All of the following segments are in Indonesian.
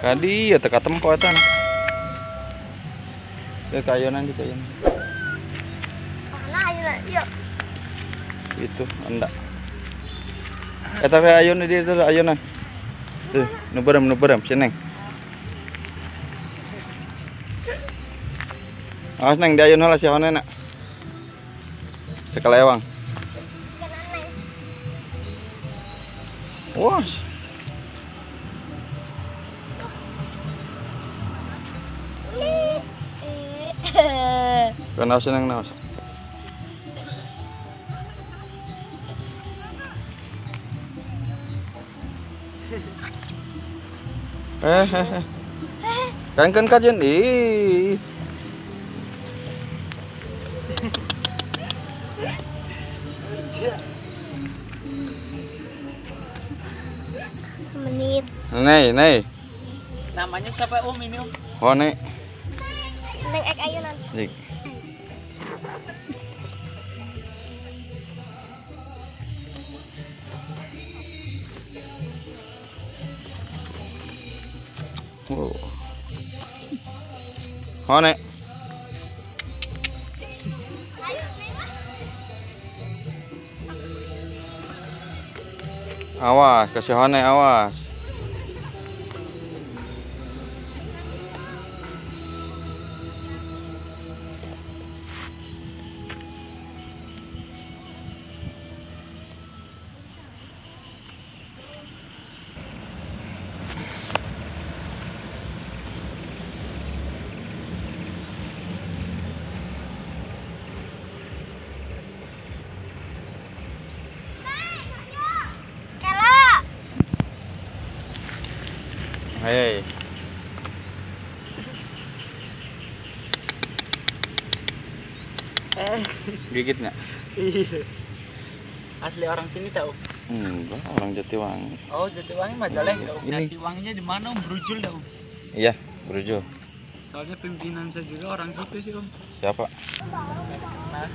Kadi ya teka tempo eta. Ya kayonan di kayonan. Mana ayo lah, yuk. Itu anda. Eta we ayun di itu ayunan. Tuh, nu berem nu berem sineng. Awas neng di ayun heula si honena. Sekelewang. Kanan neng. Wah. Eh, Kan awas neng naos. Eh, eh, eh. Kan kan kajen ih. Menit. Nei, nei. Namanya siapa Om ini Om? Hone. Neng ek ayunan. Wow. Hone. Awas, kasih Hone awas. Hei. Eh, Gigit nggak? iya. Asli orang sini tahu. Enggak, orang Jatiwangi. Oh, Jatiwangi Majalengka. Om. Ini. Jatiwanginya di mana Om? Brujul. Iya, Brujo. Soalnya pimpinan saya juga orang situ sih Om. Siapa? Nah,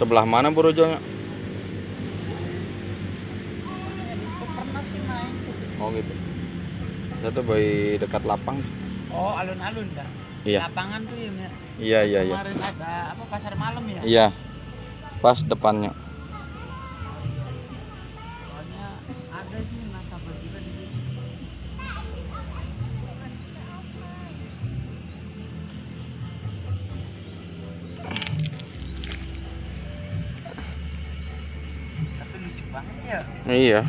Sebelah mana Brujonya? Oh gitu. Saya tuh bayi dekat lapang. Oh, alun-alun dah. Iya. Lapangan tuh ya. Iya, iya, iya. Kemarin ada apa pasar malam ya? Iya. Pas depannya. Soalnya ada sih nasabah juga di sini. Tapi lucu banget ya. Iya.